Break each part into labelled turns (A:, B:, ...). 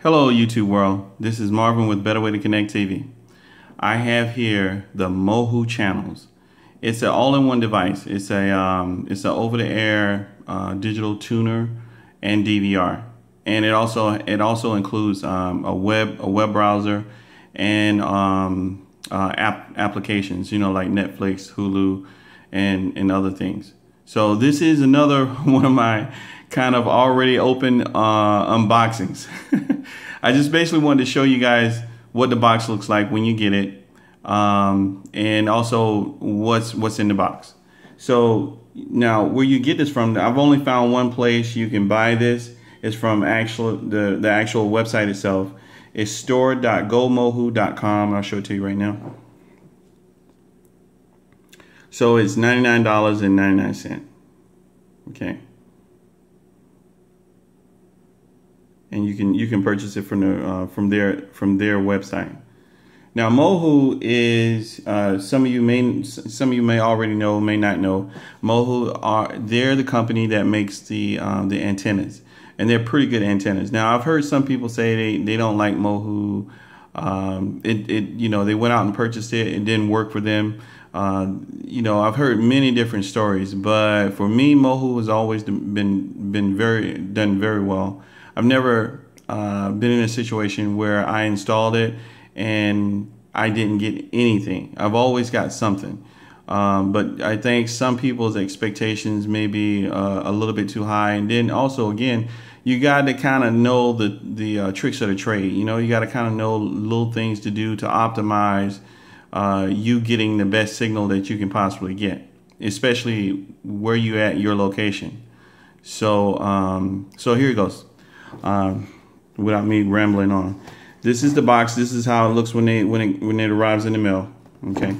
A: Hello YouTube world, this is Marvin with Better Way to Connect TV. I have here the Mohu channels. It's an all-in-one device. It's a um, it's an over-the-air uh, digital tuner and DVR, and it also it also includes um, a web a web browser and um, uh, app applications. You know like Netflix, Hulu, and and other things. So this is another one of my kind of already open uh, unboxings. I just basically wanted to show you guys what the box looks like when you get it, um, and also what's what's in the box. So now where you get this from, I've only found one place you can buy this. It's from actual the the actual website itself. It's store.gomohu.com. I'll show it to you right now. So it's $99.99. Okay. And you can you can purchase it from the uh, from their from their website. Now Mohu is uh, some of you may some of you may already know may not know Mohu are they're the company that makes the um, the antennas and they're pretty good antennas. Now I've heard some people say they, they don't like Mohu. Um, it, it you know they went out and purchased it. It didn't work for them. Uh, you know, I've heard many different stories, but for me, Mohu has always been been very done very well. I've never uh, been in a situation where I installed it and I didn't get anything. I've always got something. Um, but I think some people's expectations may be uh, a little bit too high. And then also, again, you got to kind of know the the uh, tricks of the trade. You know, you got to kind of know little things to do to optimize uh, you getting the best signal that you can possibly get, especially where you at your location. So, um, so here it goes. Um, without me rambling on, this is the box. This is how it looks when they when it when it arrives in the mail. Okay,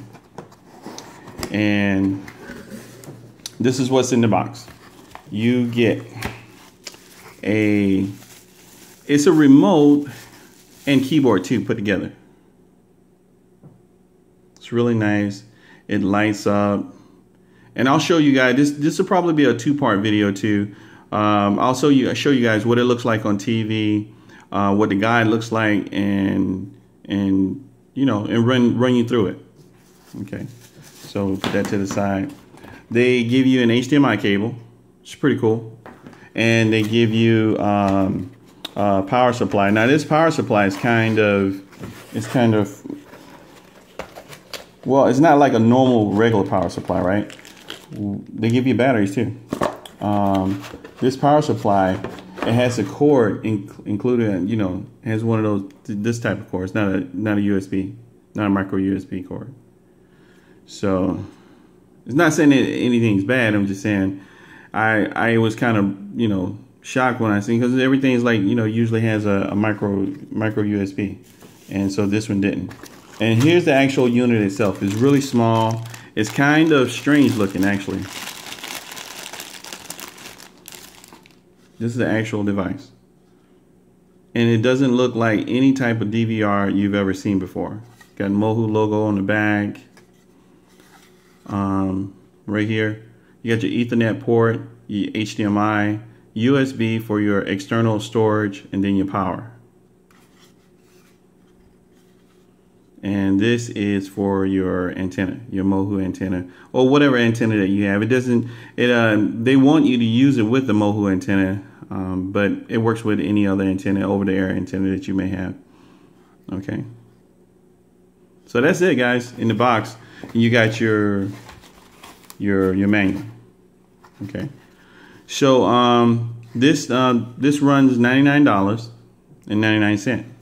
A: and this is what's in the box. You get a it's a remote and keyboard too put together. It's really nice. It lights up. And I'll show you guys, this this will probably be a two-part video too. Um, I'll show you, show you guys what it looks like on TV, uh, what the guide looks like, and and you know, and run run you through it. Okay, so put that to the side. They give you an HDMI cable. It's pretty cool, and they give you um, power supply. Now this power supply is kind of it's kind of well, it's not like a normal regular power supply, right? They give you batteries too. Um, this power supply, it has a cord in, included, you know, has one of those, this type of cord. It's not a, not a USB, not a micro USB cord. So it's not saying that anything's bad. I'm just saying I, I was kind of, you know, shocked when I seen, because everything's like, you know, usually has a, a micro, micro USB. And so this one didn't. And here's the actual unit itself. It's really small. It's kind of strange looking actually. This is the actual device. And it doesn't look like any type of DVR you've ever seen before. Got Mohu logo on the back. Um, right here. You got your Ethernet port, your HDMI, USB for your external storage, and then your power. And this is for your antenna your mohu antenna or whatever antenna that you have. It doesn't it uh, they want you to use it with the mohu antenna um, but it works with any other antenna over the air antenna that you may have. Okay? So that's it guys in the box. You got your your your manual. Okay? So um this uh, this runs $99 and 99 cents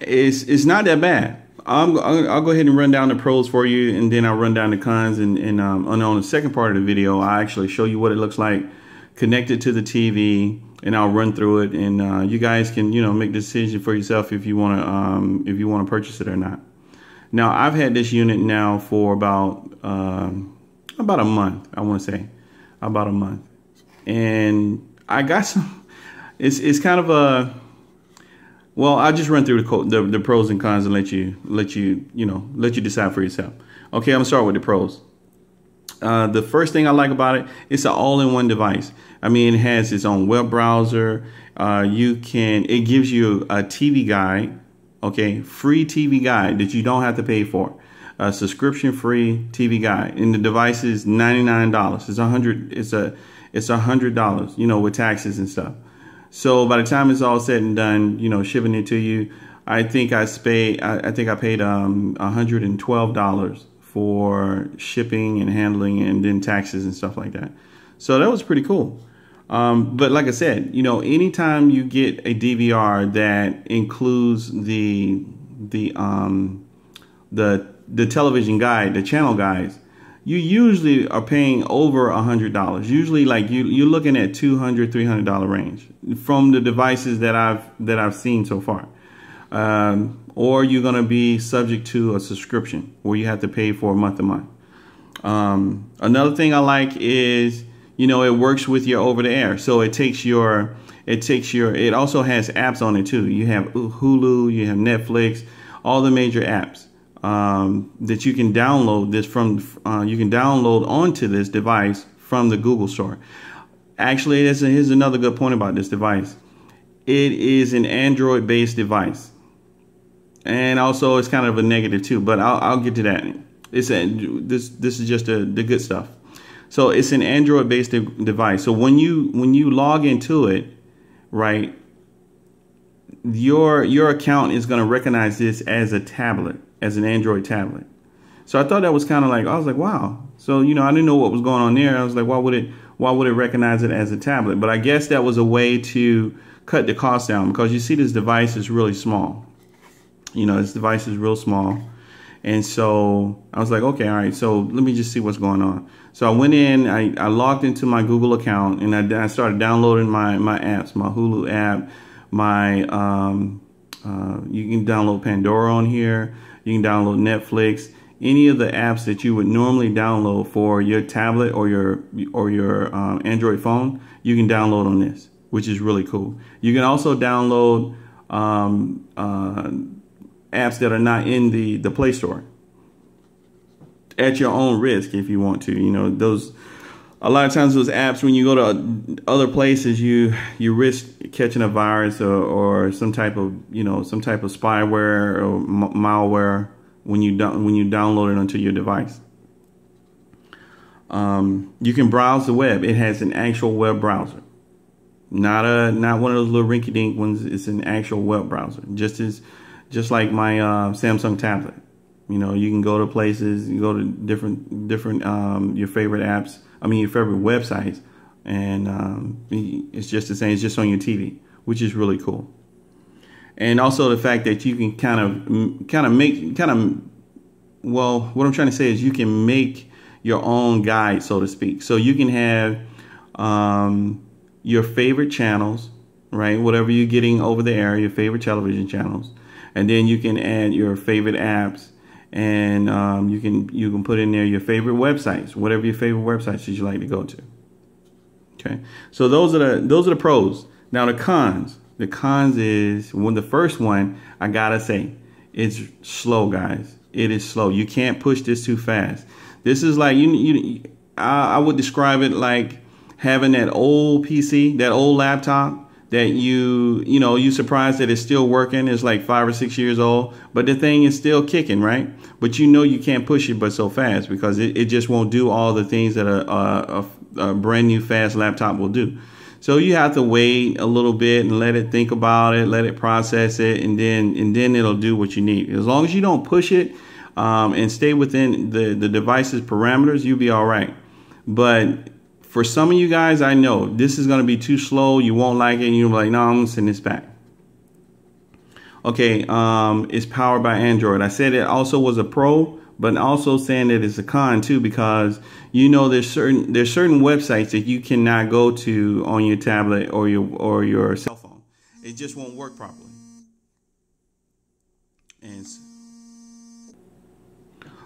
A: it's it's not that bad. I'm, I'll go ahead and run down the pros for you, and then I'll run down the cons. And, and um, on the second part of the video, I actually show you what it looks like connected to the TV, and I'll run through it. And uh, you guys can you know make decision for yourself if you want to um, if you want to purchase it or not. Now I've had this unit now for about um, about a month. I want to say about a month, and I got some. It's it's kind of a well, I'll just run through the, the, the pros and cons and let you let you you know let you decide for yourself. Okay, I'm gonna start with the pros. Uh, the first thing I like about it, it's an all-in-one device. I mean, it has its own web browser. Uh, you can, it gives you a TV guide, okay, free TV guide that you don't have to pay for. A subscription-free TV guide, and the device is ninety-nine dollars. It's a hundred. It's a it's a hundred dollars, you know, with taxes and stuff. So by the time it's all said and done, you know, shipping it to you, I think I paid. I, I think I paid um hundred and twelve dollars for shipping and handling, and then taxes and stuff like that. So that was pretty cool. Um, but like I said, you know, anytime you get a DVR that includes the the um, the the television guide, the channel guides, you usually are paying over a hundred dollars. Usually, like you you're looking at two hundred, three hundred dollar range from the devices that I've that I've seen so far. Um, or you're going to be subject to a subscription where you have to pay for a month to month. Um, another thing I like is you know, it works with your over the air. So it takes your, it takes your, it also has apps on it too. You have Hulu, you have Netflix, all the major apps um, that you can download this from, uh, you can download onto this device from the Google Store. Actually, a, here's another good point about this device. It is an Android based device. And also it's kind of a negative too, but I'll, I'll get to that. It's a, this, this is just a, the good stuff. So it's an Android based de device. So when you when you log into it, right, your your account is going to recognize this as a tablet, as an Android tablet. So I thought that was kind of like I was like, wow. So you know, I didn't know what was going on there. I was like, why would it why would it recognize it as a tablet? But I guess that was a way to cut the cost down because you see this device is really small. You know, this device is real small. And so I was like, okay, all right, so let me just see what's going on. So I went in, I, I logged into my Google account, and I, I started downloading my, my apps, my Hulu app, my, um, uh, you can download Pandora on here, you can download Netflix, any of the apps that you would normally download for your tablet or your, or your um, Android phone, you can download on this, which is really cool. You can also download um, uh, apps that are not in the, the Play Store at your own risk if you want to. You know, those a lot of times those apps when you go to other places you you risk catching a virus or, or some type of you know some type of spyware or malware when you when you download it onto your device. Um, you can browse the web. It has an actual web browser, not a not one of those little rinky-dink ones. It's an actual web browser, just as just like my uh, Samsung tablet. You know, you can go to places, you go to different different um, your favorite apps. I mean, your favorite websites, and um, it's just the same. It's just on your TV, which is really cool. And also the fact that you can kind of kind of make kind of well, what I'm trying to say is you can make your own guide, so to speak. So you can have um, your favorite channels, right? Whatever you're getting over the air, your favorite television channels, and then you can add your favorite apps and um, you can you can put in there your favorite websites, whatever your favorite websites that you like to go to. Okay, so those are the those are the pros. Now the cons. The cons is when the first one I gotta say it's slow, guys. It is slow. You can't push this too fast. This is like you you. I, I would describe it like having that old PC, that old laptop that you you know you surprised that it's still working. It's like five or six years old but the thing is still kicking right? But you know you can't push it but so fast because it, it just won't do all the things that a, a, a brand new fast laptop will do. So you have to wait a little bit and let it think about it let it process it and then and then it'll do what you need. As long as you don't push it um, and stay within the the device's parameters you'll be all right. But for some of you guys, I know this is going to be too slow. You won't like it. And you're like, no, I'm going to send this back. Okay, um, it's powered by Android. I said it also was a pro, but also saying that it's a con too because you know there's certain there's certain websites that you cannot go to on your tablet or your or your cell phone. It just won't work properly. And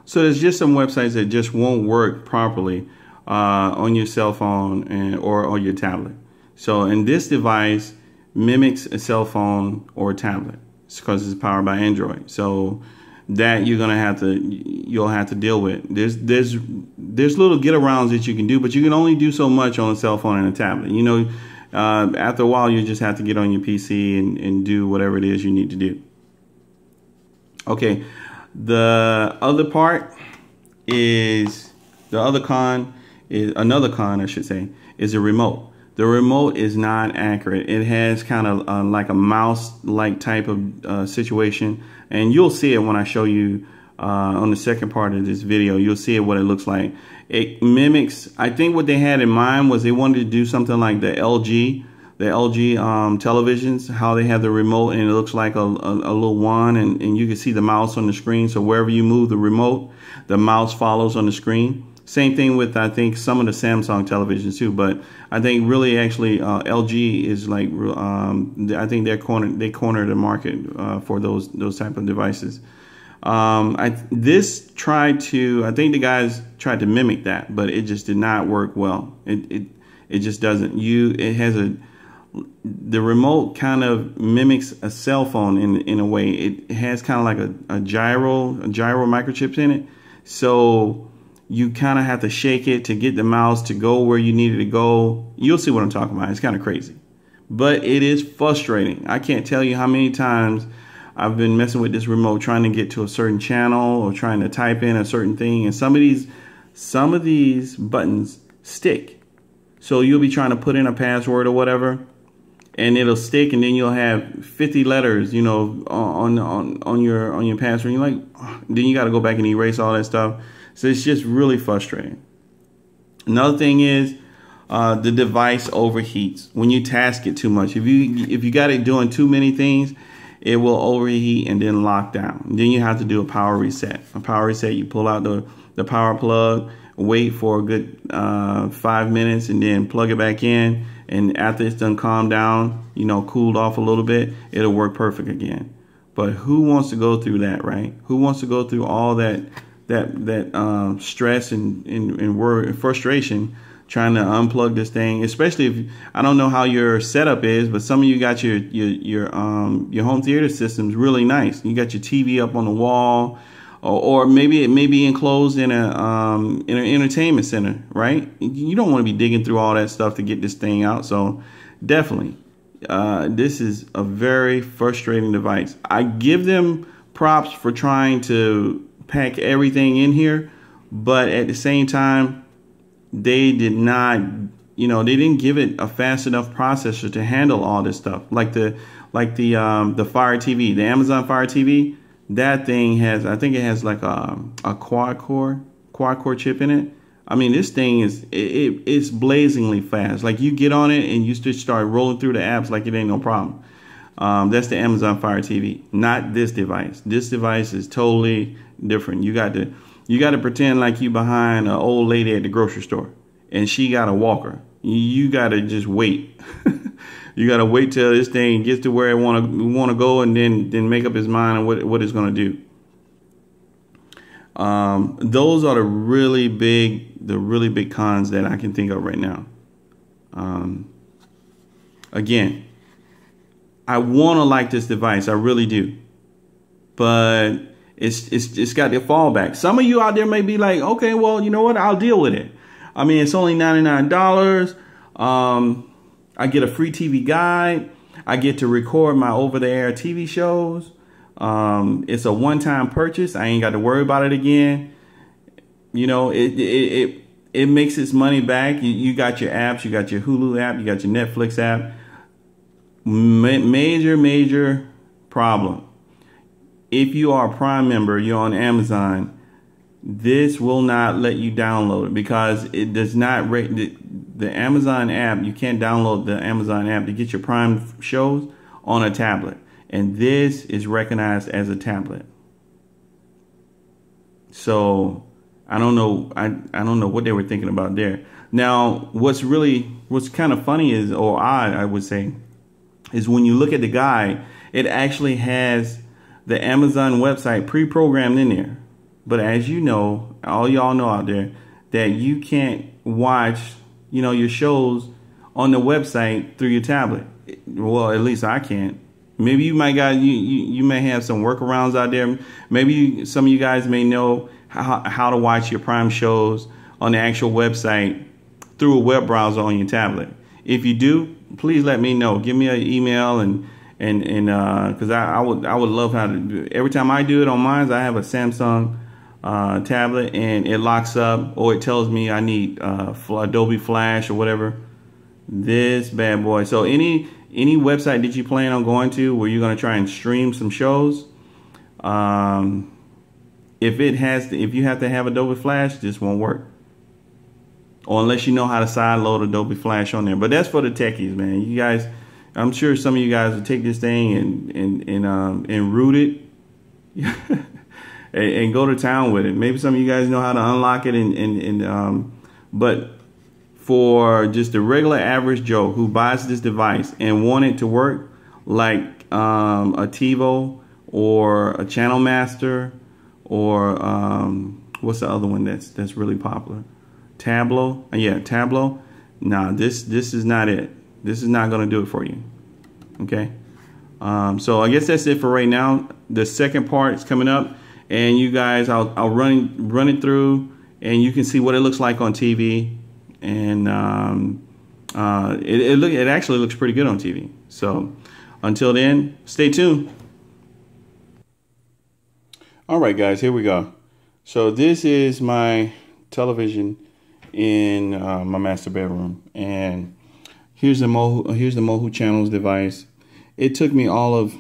A: so there's just some websites that just won't work properly uh, on your cell phone and, or on your tablet. So, and this device mimics a cell phone or a tablet because it's powered by Android. So, that you're gonna have to you'll have to deal with. There's there's there's little get arounds that you can do, but you can only do so much on a cell phone and a tablet. You know, uh, after a while, you just have to get on your PC and, and do whatever it is you need to do. Okay, the other part is the other con is another con, I should say, is a remote. The remote is not accurate. It has kind of uh, like a mouse-like type of uh, situation, and you'll see it when I show you uh, on the second part of this video. You'll see what it looks like. It mimics. I think what they had in mind was they wanted to do something like the LG, the LG um, televisions, how they have the remote and it looks like a, a, a little wand, and, and you can see the mouse on the screen. So wherever you move the remote, the mouse follows on the screen. Same thing with I think some of the Samsung televisions too, but I think really actually uh, LG is like um, I think they're corner they corner the market uh, for those those type of devices. Um, I this tried to I think the guys tried to mimic that, but it just did not work well. It it it just doesn't. You it has a the remote kind of mimics a cell phone in in a way. It has kind of like a, a gyro a gyro microchips in it, so you kind of have to shake it to get the mouse to go where you need it to go. You'll see what I'm talking about. It's kind of crazy, but it is frustrating. I can't tell you how many times I've been messing with this remote trying to get to a certain channel or trying to type in a certain thing, and some of these some of these buttons stick. So you'll be trying to put in a password or whatever, and it'll stick, and then you'll have 50 letters, you know, on on on your on your password. You're like, oh. then you got to go back and erase all that stuff. So it's just really frustrating. Another thing is uh, the device overheats when you task it too much. If you if you got it doing too many things, it will overheat and then lock down. Then you have to do a power reset. A power reset, you pull out the the power plug, wait for a good uh, five minutes, and then plug it back in. And after it's done calmed down, you know, cooled off a little bit, it'll work perfect again. But who wants to go through that, right? Who wants to go through all that that that um, stress and, and, and worry and frustration trying to unplug this thing especially if I don't know how your setup is but some of you got your your your um your home theater system's really nice. You got your TV up on the wall or, or maybe it may be enclosed in a um in an entertainment center right? You don't want to be digging through all that stuff to get this thing out so definitely uh, this is a very frustrating device. I give them props for trying to pack everything in here, but at the same time, they did not, you know, they didn't give it a fast enough processor to handle all this stuff. Like the like the um, the Fire TV, the Amazon Fire TV, that thing has, I think it has like a a quad core quad core chip in it. I mean, this thing is it, it, it's blazingly fast. Like you get on it and you just start rolling through the apps like it ain't no problem. Um, that's the Amazon Fire TV, not this device. This device is totally different. You got to you got to pretend like you behind an old lady at the grocery store, and she got a walker. You got to just wait. you got to wait till this thing gets to where it want to want to go, and then then make up his mind on what what it's going to do. Um, those are the really big the really big cons that I can think of right now. Um, again, I want to like this device. I really do. But it's, it's, it's got the fallback. Some of you out there may be like, okay, well, you know what? I'll deal with it. I mean, it's only $99. Um, I get a free TV guide. I get to record my over-the-air TV shows. Um, it's a one-time purchase. I ain't got to worry about it again. You know, it, it, it, it makes its money back. You, you got your apps. You got your Hulu app. You got your Netflix app Ma major, major problem. If you are a Prime member, you're on Amazon, this will not let you download it because it does not rate the, the Amazon app. You can't download the Amazon app to get your Prime shows on a tablet. And this is recognized as a tablet. So I don't know. I, I don't know what they were thinking about there. Now, what's really, what's kind of funny is, or odd, I would say, is when you look at the guide, it actually has the Amazon website pre-programmed in there. But as you know, all y'all know out there, that you can't watch, you know, your shows on the website through your tablet. Well, at least I can't. Maybe you might got you, you you may have some workarounds out there. Maybe you, some of you guys may know how how to watch your Prime shows on the actual website through a web browser on your tablet. If you do, please let me know. Give me an email and and and because uh, I, I would I would love how to do it. Every time I do it on mine, I have a Samsung uh, tablet and it locks up or it tells me I need uh, Adobe Flash or whatever. This bad boy. So any any website that you plan on going to where you're going to try and stream some shows, um, if it has to, if you have to have Adobe Flash, this won't work. Or unless you know how to sideload Adobe Flash on there. But that's for the techies, man. You guys I'm sure some of you guys will take this thing and and and um and root it and, and, go to town with it. Maybe some of you guys know how to unlock it and and, and um but for just a regular average Joe who buys this device and want it to work like um, a TiVo or a Channel Master or um, what's the other one that's that's really popular? Tablo. Yeah, Tablo. Nah, this this is not it. This is not going to do it for you. Okay. Um, so I guess that's it for right now. The second part is coming up, and you guys, I'll, I'll run run it through, and you can see what it looks like on TV, and um, uh, it it, look, it actually looks pretty good on TV. So until then, stay tuned. All right, guys, here we go. So this is my television in uh, my master bedroom, and Here's the Mohu, here's the Mohu Channels device. It took me all of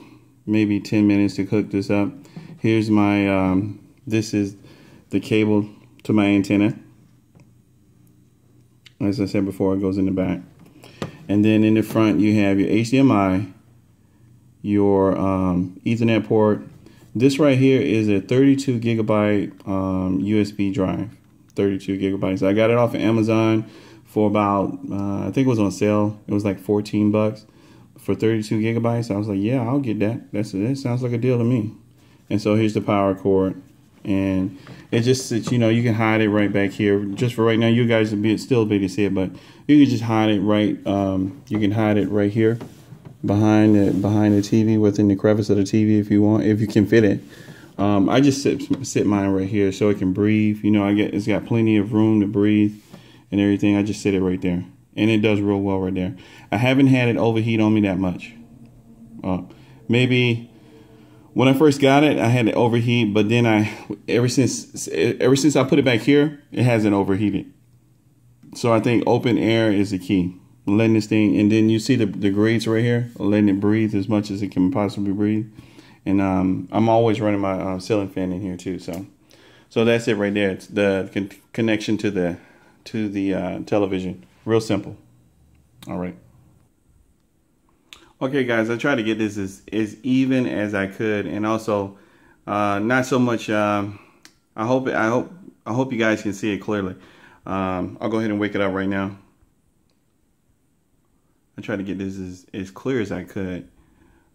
A: maybe 10 minutes to cook this up. Here's my, um, this is the cable to my antenna. As I said before, it goes in the back. And then in the front, you have your HDMI, your um, Ethernet port. This right here is a 32 gigabyte um, USB drive. 32 gigabytes. I got it off of Amazon for about uh, I think it was on sale. It was like 14 bucks for 32 gigabytes. I was like, yeah, I'll get that. That's that sounds like a deal to me. And so here's the power cord, and it just you know you can hide it right back here. Just for right now, you guys will be still be to see it, but you can just hide it right. Um, you can hide it right here behind the behind the TV within the crevice of the TV if you want if you can fit it. Um, I just sit sit mine right here so it can breathe. You know, I get it's got plenty of room to breathe and everything. I just sit it right there. And it does real well right there. I haven't had it overheat on me that much. Uh, maybe when I first got it, I had it overheat, but then I, ever since, ever since I put it back here, it hasn't overheated. So I think open air is the key. Letting this thing, and then you see the, the grates right here, letting it breathe as much as it can possibly breathe. And um, I'm always running my uh, ceiling fan in here too. So, so that's it right there. It's the con connection to the to the uh, television. Real simple. All right. Okay, guys, I tried to get this as, as even as I could, and also uh, not so much. Um, I hope I hope I hope you guys can see it clearly. Um, I'll go ahead and wake it up right now. I tried to get this as, as clear as I could.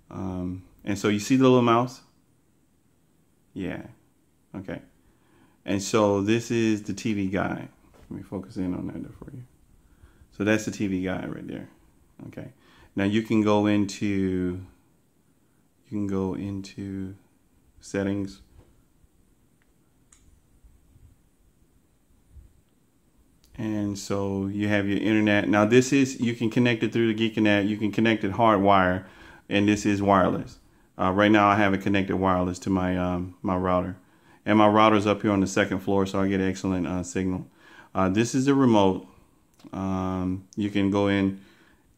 A: Um, and so you see the little mouse? Yeah. Okay. And so this is the TV guide. Let me focus in on that for you. So that's the TV guide right there. Okay. Now you can go into you can go into settings. And so you have your internet. Now this is you can connect it through the Geekinet. You can connect it hardwire, and this is wireless. Uh, right now I have it connected wireless to my um, my router, and my router is up here on the second floor, so I get excellent uh, signal. Uh, this is the remote. Um, you can go in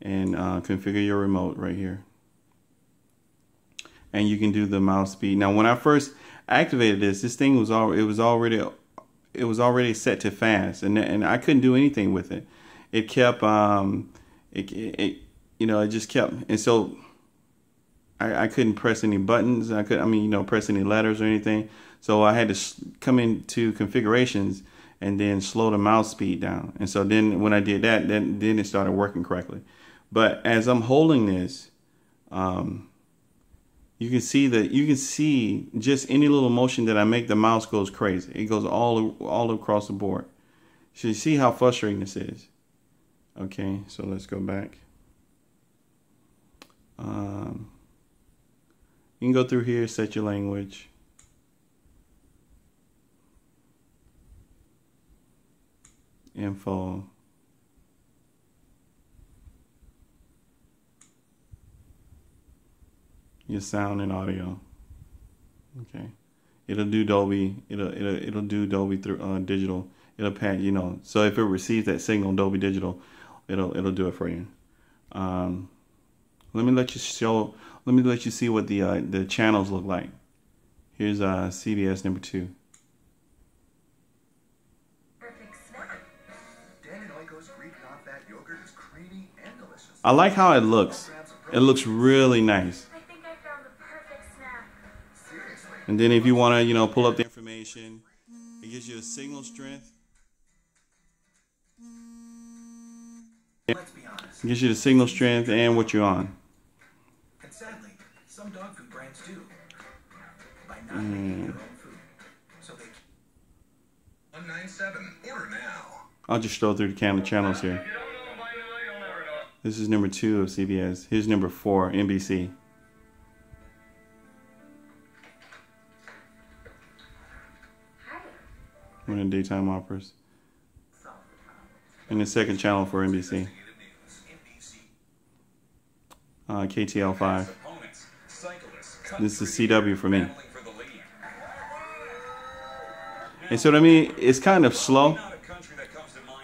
A: and uh, configure your remote right here. And you can do the mouse speed. Now, when I first activated this, this thing was all it was already it was already set to fast, and and I couldn't do anything with it. It kept um, it, it you know it just kept, and so I, I couldn't press any buttons. I could I mean you know press any letters or anything. So I had to come into configurations and then slow the mouse speed down. And so then when I did that, then, then it started working correctly. But as I'm holding this, um, you can see that you can see just any little motion that I make, the mouse goes crazy. It goes all all across the board. So you see how frustrating this is. Okay, so let's go back. Um, You can go through here, set your language. Info. Your sound and audio. Okay. It'll do Dolby. It'll it'll it'll do Dolby through uh, digital. It'll pat you know. So if it receives that signal Dolby digital, it'll it'll do it for you. Um, let me let you show. Let me let you see what the uh, the channels look like. Here's uh, CBS number two. I like how it looks. It looks really nice. And then if you want to, you know, pull up the information, it gives you a signal strength. It gives you the signal strength and what you're on. And sadly, some dog food brands do. By not making their own food. So they 197. Order now. I'll just throw through the camera channels here. This is number two of CBS. Here's number four, NBC. One of the daytime operas. And the second channel for NBC. Uh, KTLA 5. This is CW for me. And so, I mean, it's kind of slow.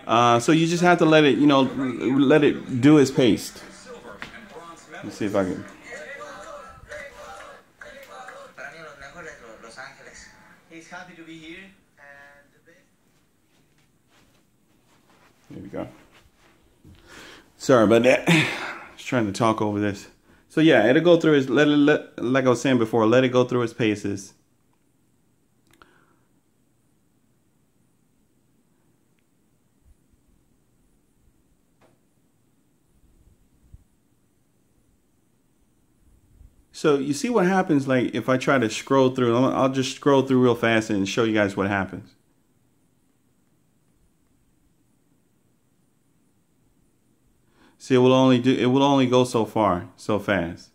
A: Uh, so you just have to let it, you know, let it do its pace. Let's see if I can. He's happy to be here. There we go. Sorry about that. Just trying to talk over this. So yeah, it'll go through its, let it, let, like I was saying before, let it go through its paces. So you see what happens like if I try to scroll through, I'll just scroll through real fast and show you guys what happens. See, it will only do it will only go so far, so fast.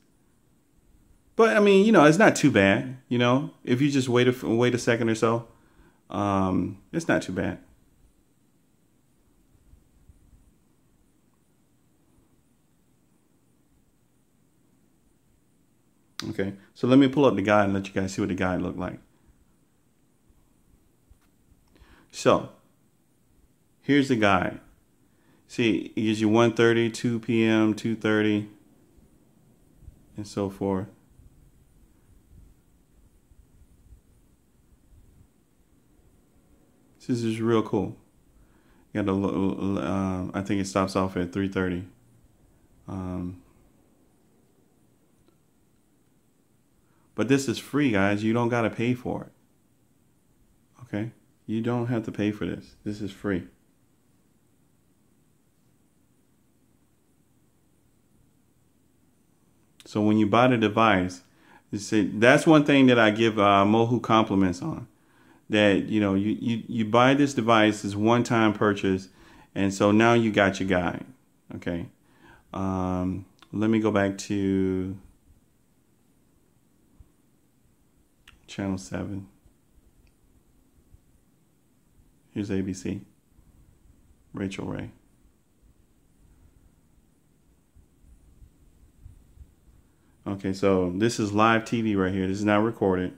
A: But I mean, you know, it's not too bad. You know, if you just wait a wait a second or so, um, it's not too bad. Okay, so let me pull up the guide and let you guys see what the guide looked like. So, here's the guide. See, it gives you 1.30, 2 p.m., 2.30, and so forth. This is real cool. You got a, uh, I think it stops off at 3.30. Um, But this is free, guys. You don't got to pay for it. Okay? You don't have to pay for this. This is free. So when you buy the device, you say, that's one thing that I give uh, Mohu compliments on. That, you know, you, you, you buy this device, it's one-time purchase, and so now you got your guide. Okay? Um, let me go back to Channel 7. Here's ABC. Rachael Ray. Okay, so this is live TV right here. This is not recorded.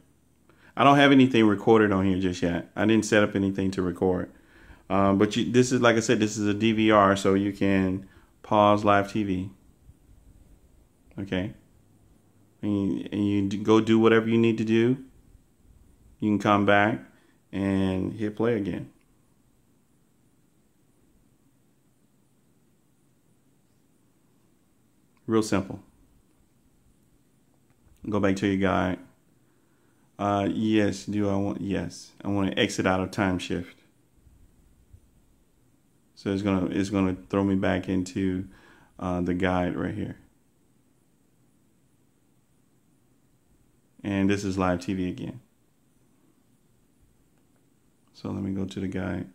A: I don't have anything recorded on here just yet. I didn't set up anything to record. Um, but you, this is, like I said, this is a DVR, so you can pause live TV. Okay? And you, and you go do whatever you need to do you can come back and hit play again. Real simple. Go back to your guide. Uh, yes, do I want, yes, I want to exit out of time shift. So it's gonna, it's gonna throw me back into uh, the guide right here. And this is live TV again. So let me go to the guide.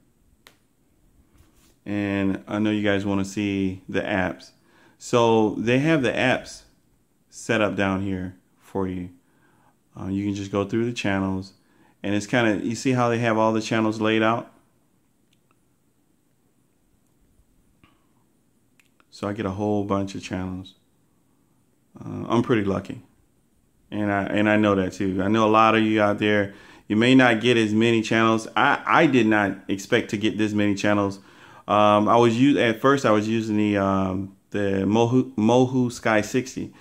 A: And I know you guys want to see the apps. So they have the apps set up down here for you. Uh, you can just go through the channels, and it's kind of you see how they have all the channels laid out. So I get a whole bunch of channels. Uh, I'm pretty lucky, and I and I know that too. I know a lot of you out there. You may not get as many channels. I I did not expect to get this many channels. Um, I was use at first. I was using the um, the Mohu Mohu Sky 60.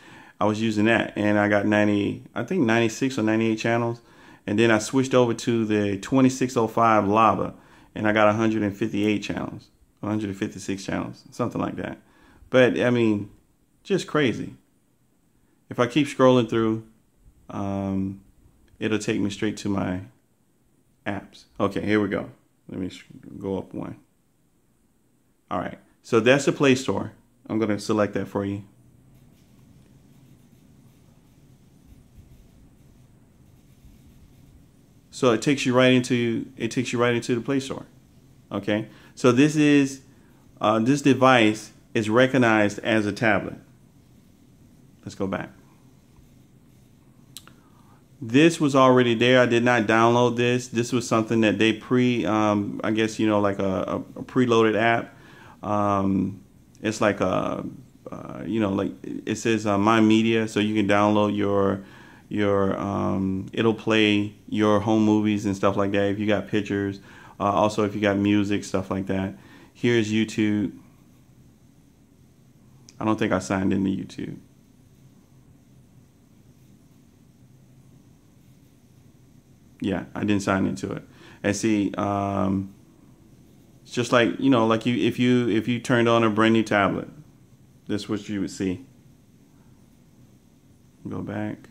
A: I was using that, and I got 90. I think 96 or 98 channels. And then I switched over to the 2605 Lava, and I got 158 channels, 156 channels, something like that. But I mean, just crazy. If I keep scrolling through, um, it'll take me straight to my apps. Okay, here we go. Let me go up one. All right, so that's the Play Store. I'm going to select that for you. So it takes you right into it takes you right into the Play Store. Okay, so this is uh, this device is recognized as a tablet. Let's go back. This was already there. I did not download this. This was something that they pre, um, I guess, you know, like a, a preloaded app. Um, it's like a, uh, you know, like it says uh, My Media, so you can download your, your, um, it'll play your home movies and stuff like that if you got pictures. Uh, also, if you got music, stuff like that. Here's YouTube. I don't think I signed into YouTube. Yeah, I didn't sign into it. And see, um, it's just like you know, like you if you if you turned on a brand new tablet, this is what you would see. Go back.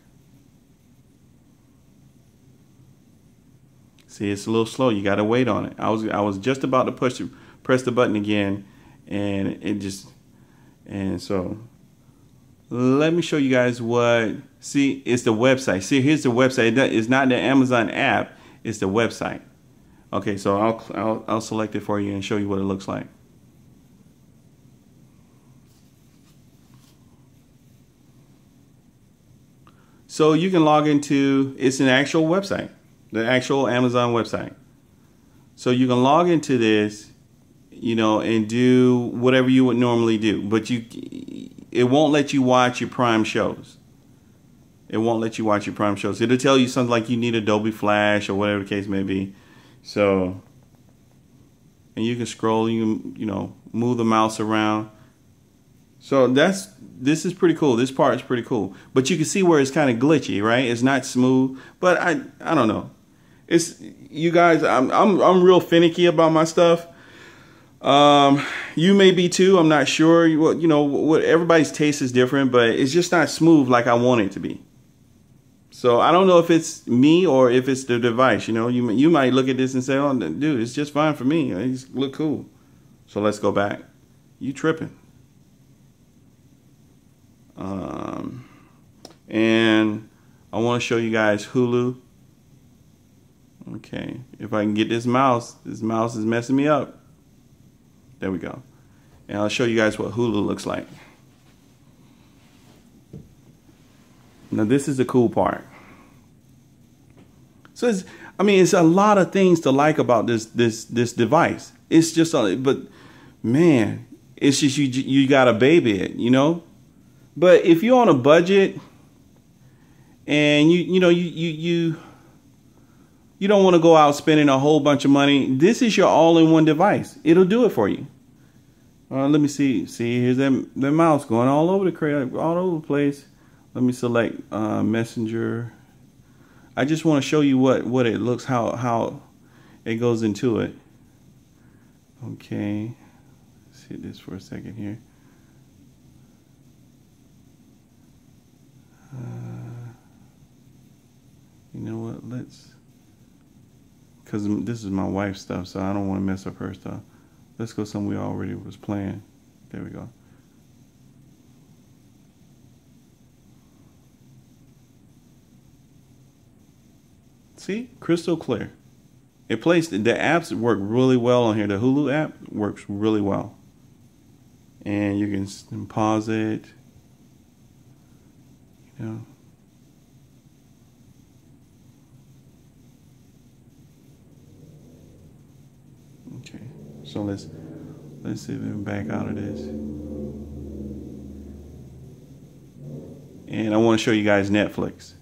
A: See, it's a little slow. You got to wait on it. I was I was just about to push press the button again, and it just and so let me show you guys what, see, it's the website. See, here's the website. It's not the Amazon app, it's the website. Okay, so I'll, I'll, I'll select it for you and show you what it looks like. So you can log into, it's an actual website, the actual Amazon website. So you can log into this, you know, and do whatever you would normally do. But you it won't let you watch your prime shows. It won't let you watch your prime shows. It'll tell you something like you need Adobe Flash or whatever the case may be. So, and you can scroll, you you know, move the mouse around. So that's, this is pretty cool. This part is pretty cool. But you can see where it's kind of glitchy, right? It's not smooth, but I, I don't know. It's, you guys, I'm, I'm, I'm real finicky about my stuff. Um, you may be too. I'm not sure. Well, you know, what everybody's taste is different, but it's just not smooth like I want it to be. So I don't know if it's me or if it's the device. You know, you you might look at this and say, "Oh, dude, it's just fine for me. It look cool." So let's go back. You tripping? Um, and I want to show you guys Hulu. Okay, if I can get this mouse, this mouse is messing me up. There we go. And I'll show you guys what Hulu looks like. Now this is the cool part. So it's, I mean, it's a lot of things to like about this this this device. It's just, a, but man, it's just you you got to baby it, you know. But if you're on a budget and you you know you you you you don't want to go out spending a whole bunch of money. This is your all-in-one device. It'll do it for you. Uh, let me see. See, here's that, that mouse going all over the crate, all over the place. Let me select uh, Messenger. I just want to show you what, what it looks, how, how it goes into it. Okay. Let's hit this for a second here. Uh, you know what? Let's because this is my wife's stuff, so I don't want to mess up her stuff. Let's go somewhere we already was playing. There we go. See, crystal clear. It plays the apps work really well on here. The Hulu app works really well, and you can pause it. You know. So let's let's see if we can back out of this. And I want to show you guys Netflix.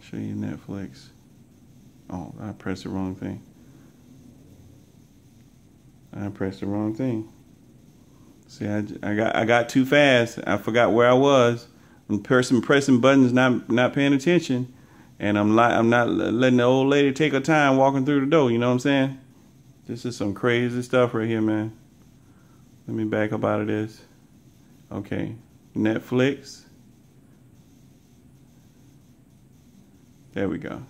A: Show you Netflix. Oh, I pressed the wrong thing. I pressed the wrong thing. See, I, I got I got too fast. I forgot where I was. I'm person pressing buttons, not not paying attention, and I'm like I'm not letting the old lady take her time walking through the door. You know what I'm saying? This is some crazy stuff right here, man. Let me back up out of this. Okay, Netflix. There we go.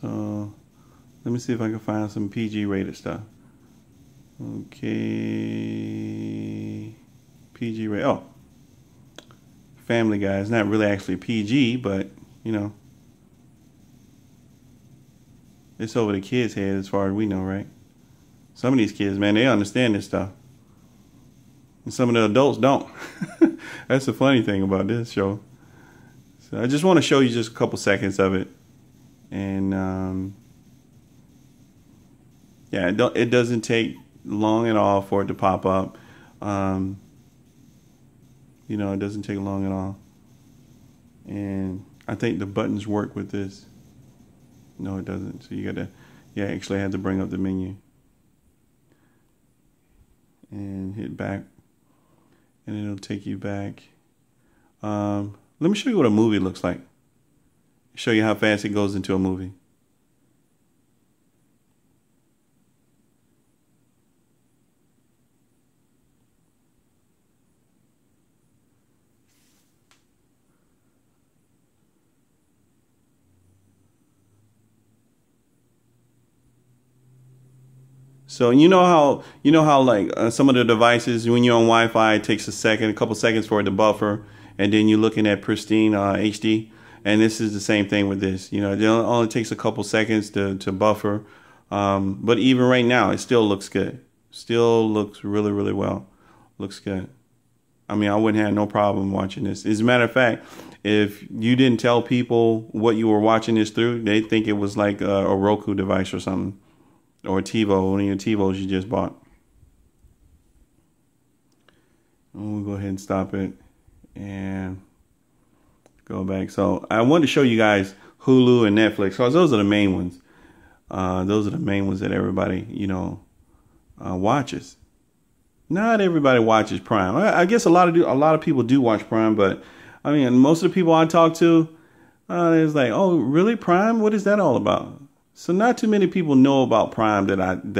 A: So let me see if I can find some PG rated stuff. Okay. PG rated. Oh. Family Guy is not really actually PG, but you know. It's over the kids' head as far as we know, right? Some of these kids, man, they understand this stuff. And some of the adults don't. That's the funny thing about this show. So I just want to show you just a couple seconds of it and um, yeah, it, it, doesn't take long at all for it to pop up. Um, you know, it doesn't take long at all. And I think the buttons work with this. No, it doesn't. So you gotta, yeah, actually I had to bring up the menu and hit back, and it'll take you back. Um, let me show you what a movie looks like show you how fast it goes into a movie. So you know how you know how like uh, some of the devices when you're on Wi-Fi it takes a second, a couple seconds for it to buffer, and then you're looking at pristine uh, HD. And this is the same thing with this. You know, it only takes a couple seconds to, to buffer. Um, but even right now, it still looks good. Still looks really, really well. Looks good. I mean, I wouldn't have no problem watching this. As a matter of fact, if you didn't tell people what you were watching this through, they think it was like a, a Roku device or something, or a TiVo, one of your TiVos you just bought. We'll go ahead and stop it. And go back. So I wanted to show you guys Hulu and Netflix because those are the main ones. Uh, those are the main ones that everybody, you know, uh, watches. Not everybody watches Prime. I, I, guess a lot of do, a lot of people do watch Prime, but I mean, most of the people I talk to, uh, it's like, oh, really Prime? What is that all about? So not too many people know about Prime that I that